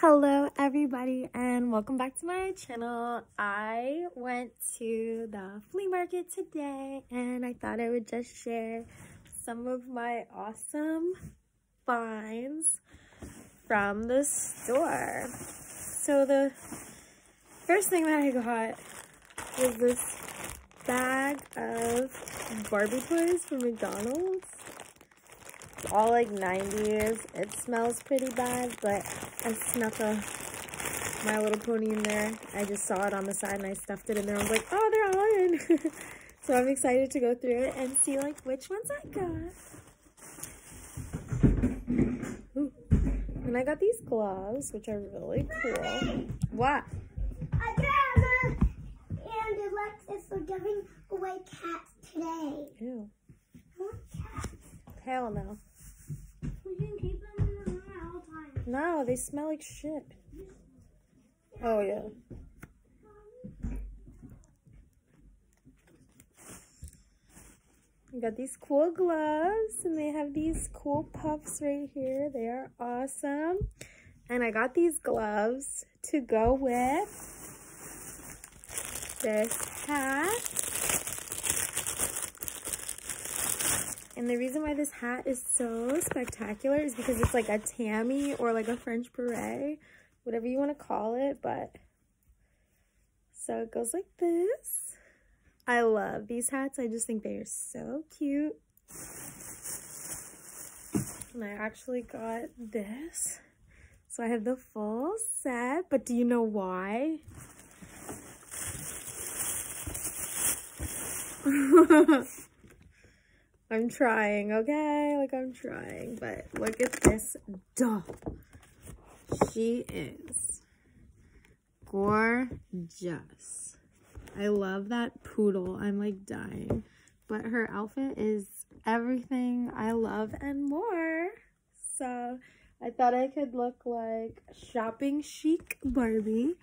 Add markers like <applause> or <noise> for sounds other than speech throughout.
Hello everybody and welcome back to my channel. I went to the flea market today and I thought I would just share some of my awesome finds from the store. So the first thing that I got was this bag of Barbie toys from McDonald's It's all like 90s. It smells pretty bad, but I snuck a My Little Pony in there. I just saw it on the side and I stuffed it in there. I was like, oh, they're all in. <laughs> so I'm excited to go through it and see like which ones I got. Ooh. And I got these gloves, which are really cool. What? Grandma and Alexis are giving away cats today. Ew. I want cats. Hell no. No, they smell like shit. Oh, yeah. I got these cool gloves and they have these cool puffs right here. They are awesome. And I got these gloves to go with this hat. And the reason why this hat is so spectacular is because it's like a Tammy or like a French beret, whatever you want to call it. But so it goes like this. I love these hats. I just think they are so cute. And I actually got this. So I have the full set, but do you know why? <laughs> I'm trying, okay? Like, I'm trying. But look at this doll. She is gorgeous. I love that poodle. I'm, like, dying. But her outfit is everything I love and more. So, I thought I could look like shopping chic Barbie.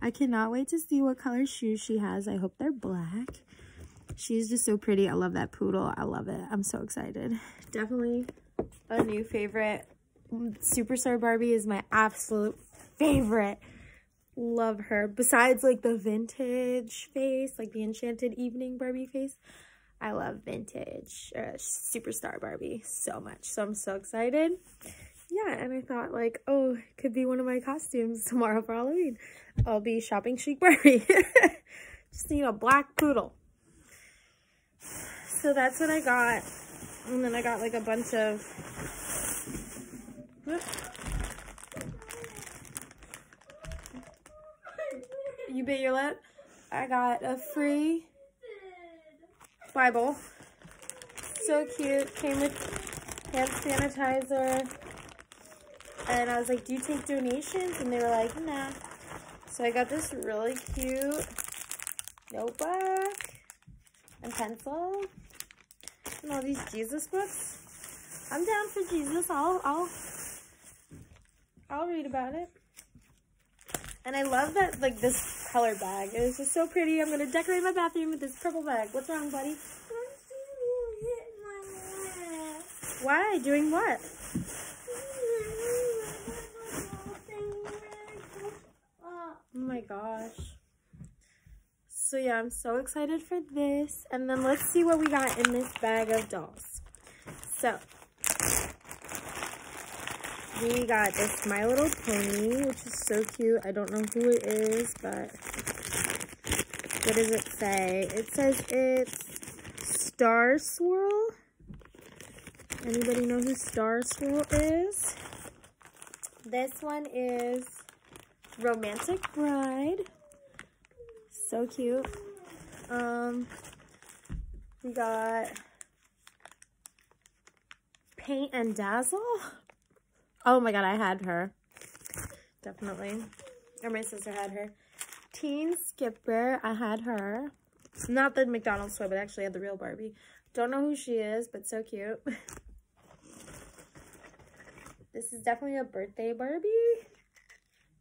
I cannot wait to see what color shoes she has. I hope they're black. She's just so pretty. I love that poodle. I love it. I'm so excited. Definitely a new favorite. Superstar Barbie is my absolute favorite. Love her. Besides like the vintage face, like the Enchanted Evening Barbie face, I love vintage uh, Superstar Barbie so much. So I'm so excited. Yeah, and I thought like, oh, could be one of my costumes tomorrow for Halloween. I'll be shopping chic Barbie. <laughs> Just need a black poodle so that's what I got. And then I got like a bunch of... You bit your lip? I got a free Bible. So cute. Came with hand sanitizer. And I was like, do you take donations? And they were like, nah. So I got this really cute notebook and pencil and all these Jesus books. I'm down for Jesus. I'll I'll I'll read about it. And I love that like this color bag. It's just so pretty. I'm gonna decorate my bathroom with this purple bag. What's wrong, buddy? Why? Doing what? Oh my gosh. So yeah, I'm so excited for this. And then let's see what we got in this bag of dolls. So, we got this My Little Pony, which is so cute. I don't know who it is, but what does it say? It says it's Star Swirl. Anybody know who Star Swirl is? This one is Romantic Bride. So cute. Um, we got Paint and Dazzle. Oh my god, I had her. Definitely. Or my sister had her. Teen Skipper, I had her. Not the McDonald's toy, but actually had the real Barbie. Don't know who she is, but so cute. <laughs> this is definitely a birthday Barbie.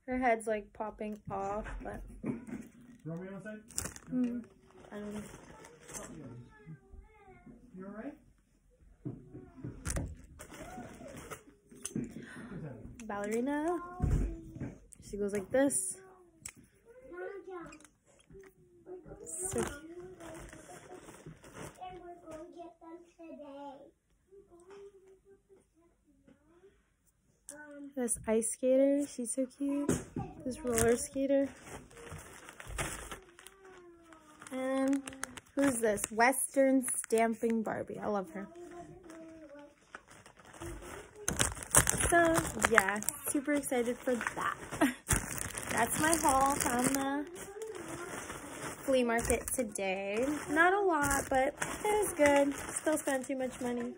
Her head's like popping off, but Romeo outside? mm, I don't know. You alright? Ballerina. She goes like this. So cute. And we're going to get them today. Um, This ice skater, she's so cute. This roller skater. And who's this? Western Stamping Barbie. I love her. So yeah, super excited for that. <laughs> That's my haul from the flea market today. Not a lot, but it was good. Still spent too much money.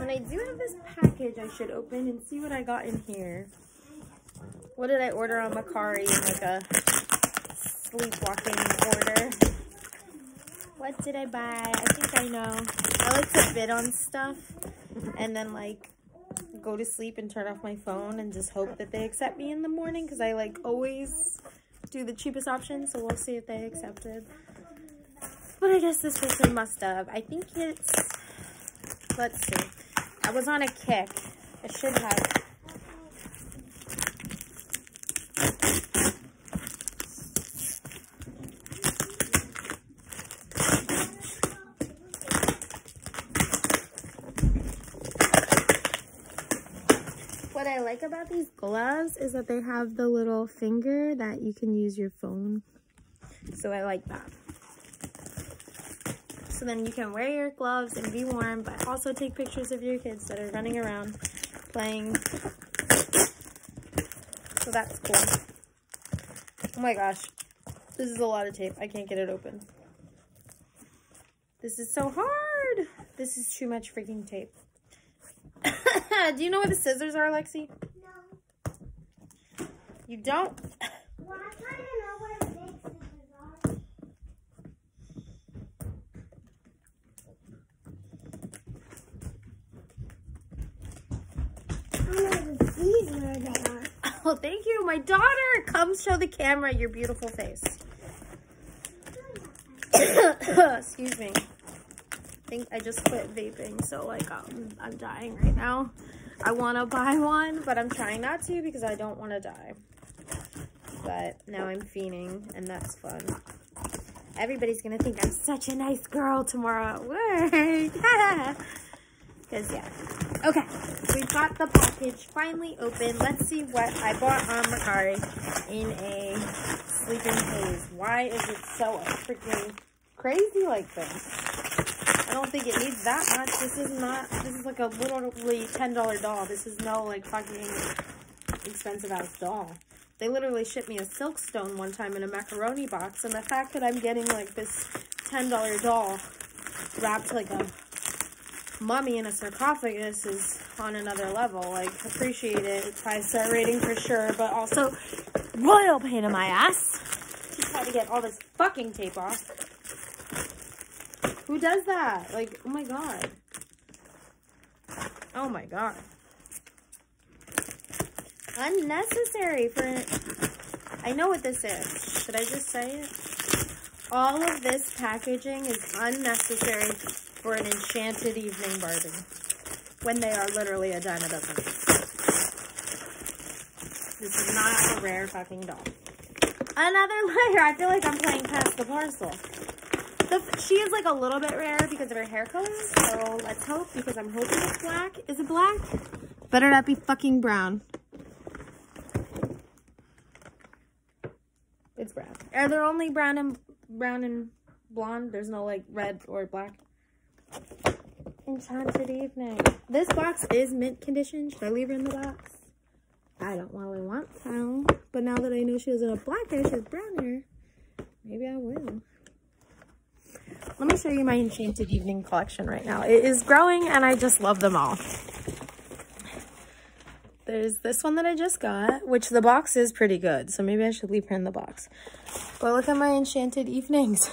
And I do have this package I should open and see what I got in here. What did I order on Mercari like a sleepwalking order? What did I buy? I think I know. I like to bid on stuff and then like go to sleep and turn off my phone and just hope that they accept me in the morning because I like always do the cheapest option. So we'll see if they accepted. But I guess this person must have. I think it's, let's see. I was on a kick. I should have. What I like about these gloves is that they have the little finger that you can use your phone. So I like that. So then you can wear your gloves and be warm, but also take pictures of your kids that are running around playing. So that's cool. Oh my gosh. This is a lot of tape. I can't get it open. This is so hard. This is too much freaking tape. Do you know where the scissors are, Lexi? no. You don't? Well, I kind of know where the big scissors are. I know where they are. Oh, thank you. My daughter. Come show the camera your beautiful face. <coughs> Excuse me. I think I just quit vaping, so like um, I'm dying right now. I want to buy one, but I'm trying not to because I don't want to die. But now I'm fiending, and that's fun. Everybody's gonna think I'm such a nice girl tomorrow <laughs> at work. Because, yeah. Okay, we've got the package finally open. Let's see what I bought on Mercari in a sleeping haze. Why is it so freaking crazy like this? I don't think it needs that much. This is not, this is like a literally $10 doll. This is no like fucking expensive ass doll. They literally shipped me a Silkstone one time in a macaroni box, and the fact that I'm getting like this $10 doll wrapped like a mummy in a sarcophagus is on another level. Like, appreciate it. Five star rating for sure, but also royal pain in my ass. Just had to get all this fucking tape off. Who does that? Like, oh my god. Oh my god. Unnecessary for. I know what this is. Should I just say it? All of this packaging is unnecessary for an enchanted evening Barbie when they are literally a dime a dozen. This is not a rare fucking doll. Another <laughs> layer. I feel like I'm playing past the parcel. She is like a little bit rare because of her hair color. So let's hope because I'm hoping it's black. Is it black? Better not be fucking brown. It's brown. Are there only brown and brown and blonde? There's no like red or black. Enchanted evening. This box is mint condition. Should I leave her in the box? I don't really want to. But now that I know she doesn't black hair, she has brown hair. Maybe I will. Let me show you my Enchanted Evening collection right now. It is growing and I just love them all. There's this one that I just got, which the box is pretty good. So maybe I should leave her in the box. But look at my Enchanted Evenings.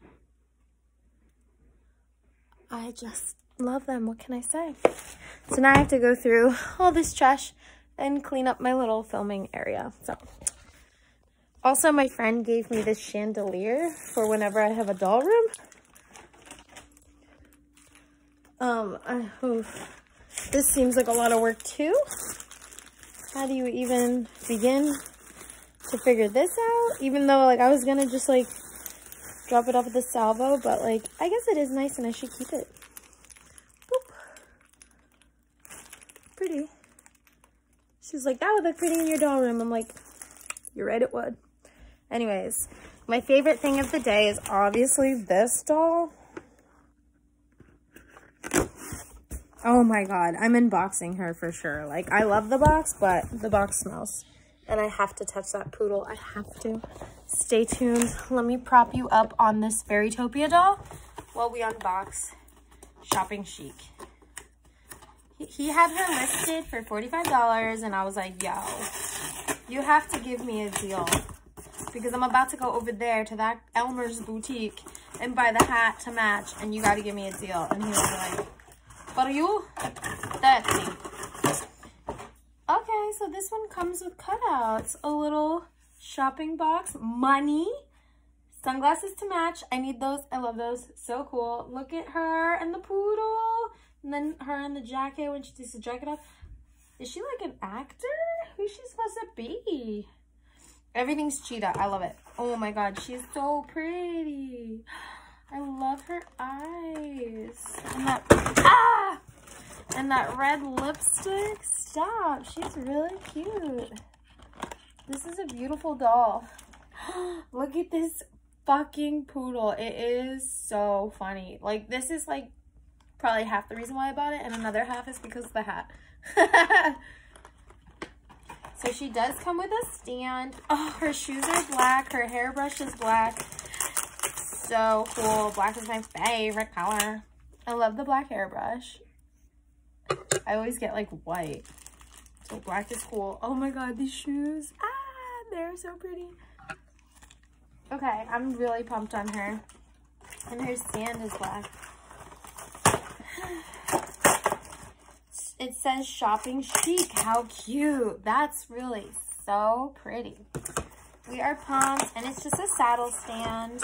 <laughs> I just love them. What can I say? So now I have to go through all this trash and clean up my little filming area. So also my friend gave me this chandelier for whenever I have a doll room. Um, I, oof. this seems like a lot of work too. How do you even begin? to figure this out, even though like I was gonna just like drop it off at the salvo, but like I guess it is nice and I should keep it. Boop. Pretty. She's like, that would look pretty in your doll room. I'm like, you're right, it would. Anyways, my favorite thing of the day is obviously this doll. Oh my god, I'm unboxing her for sure. Like, I love the box, but the box smells. And I have to touch that poodle. I have to. Stay tuned. Let me prop you up on this Fairytopia doll while we unbox Shopping Chic. He- had her listed for $45, and I was like, yo, you have to give me a deal. Because I'm about to go over there to that Elmer's boutique and buy the hat to match, and you got to give me a deal. And he was like, for you, 30. Okay, so this one comes with cutouts. A little shopping box, money, sunglasses to match. I need those. I love those. So cool. Look at her and the poodle. And then her in the jacket when she takes the jacket off. Is she like an actor? Who's she supposed to be? Everything's cheetah. I love it. Oh my god, she's so pretty. I love her eyes. And that ah! And that red lipstick. Stop. She's really cute. This is a beautiful doll. <gasps> Look at this fucking poodle. It is so funny. Like this is like probably half the reason why I bought it and another half is because of the hat. <laughs> so she does come with a stand. Oh, her shoes are black. Her hairbrush is black. So cool. Black is my favorite color. I love the black hairbrush. I always get like white. So black is cool. Oh my god, these shoes. Ah, they're so pretty. Okay, I'm really pumped on her. And her stand is black. <sighs> <laughs> It says shopping chic. How cute. That's really so pretty. We are pumped. And it's just a saddle stand.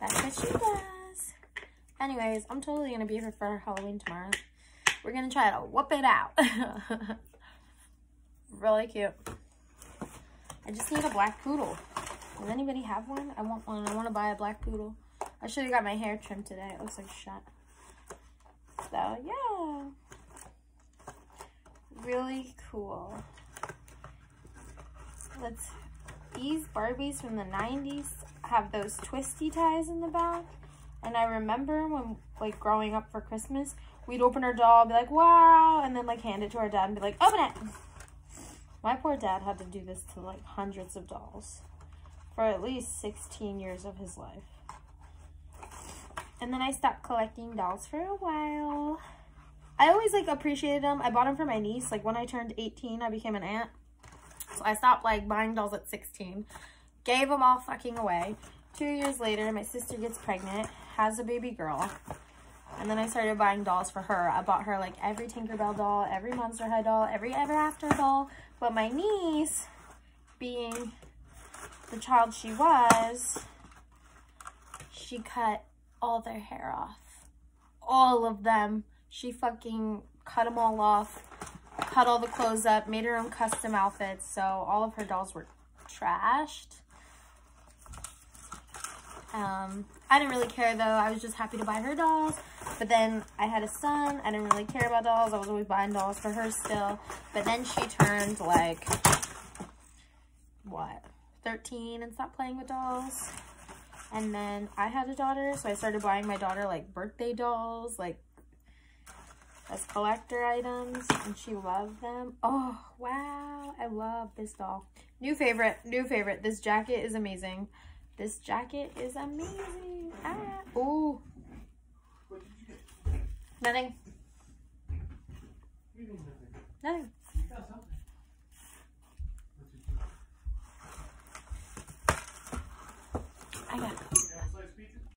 That's what she does. Anyways, I'm totally going to be here for Halloween tomorrow. We're going to try to whoop it out. <laughs> really cute. I just need a black poodle. Does anybody have one? I want one. I want to buy a black poodle. I should have got my hair trimmed today. It looks like shit. So, yeah. Really cool. Let's, these Barbies from the 90s have those twisty ties in the back. And I remember when, like, growing up for Christmas, we'd open our doll, be like, wow, and then, like, hand it to our dad and be like, open it. My poor dad had to do this to, like, hundreds of dolls for at least 16 years of his life. And then I stopped collecting dolls for a while. I always like appreciated them. I bought them for my niece. Like when I turned 18, I became an aunt. So I stopped like buying dolls at 16. Gave them all fucking away. Two years later, my sister gets pregnant, has a baby girl. And then I started buying dolls for her. I bought her like every Tinkerbell doll, every Monster High doll, every Ever After doll. But my niece, being the child she was, she cut all their hair off. All of them. She fucking cut them all off, cut all the clothes up, made her own custom outfits. So all of her dolls were trashed. Um, I didn't really care though. I was just happy to buy her dolls. But then I had a son. I didn't really care about dolls. I was always buying dolls for her still. But then she turned like, what, 13 and stopped playing with dolls. And then I had a daughter, so I started buying my daughter like birthday dolls, like as collector items and she loved them. Oh, wow. I love this doll. New favorite, new favorite. This jacket is amazing. This jacket is amazing. Ah, ooh. Nothing. Nothing. I got